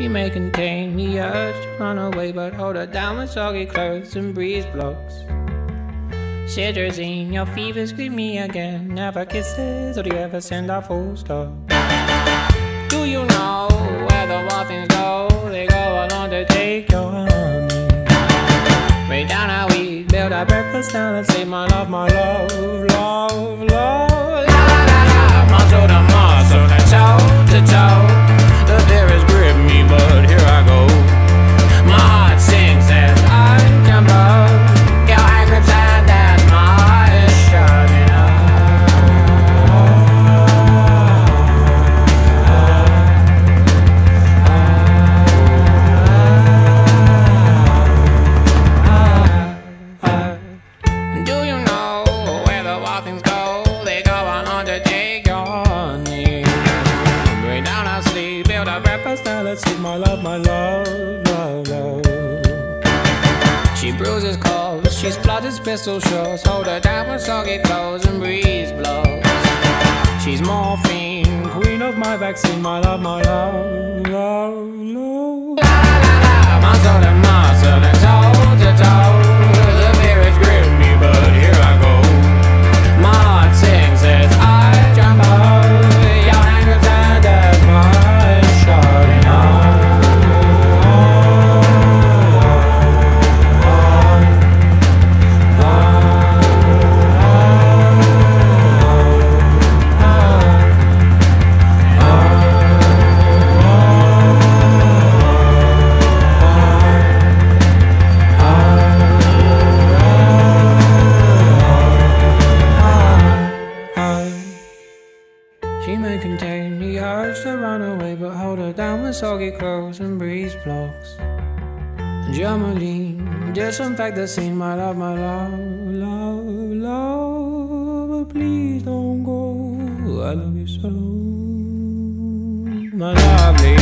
She may contain the urge to run away, but hold her down with soggy clothes and breeze blocks. Cetirizine, your fever, greet me again. Never kisses, or do you ever send a full stop? Do you know where the wild go? They go along to take your honey. Way down how we build our breakfast down and say, My love, my love, love, love. La la la la, muscle to muscle, to toe to toe. My love, my love, love, love. She bruises calls, she splutters pistol shots, hold her down with soggy clothes and breeze blows. She's morphine, queen of my vaccine, my love, my love, love, love. La la la la, muscle to muscle May contain the urge to run away, but hold her down with soggy clothes and breeze blocks. Germolene, disinfect the scene, my love, my love, love, love. But please don't go. I love you so, my lovely.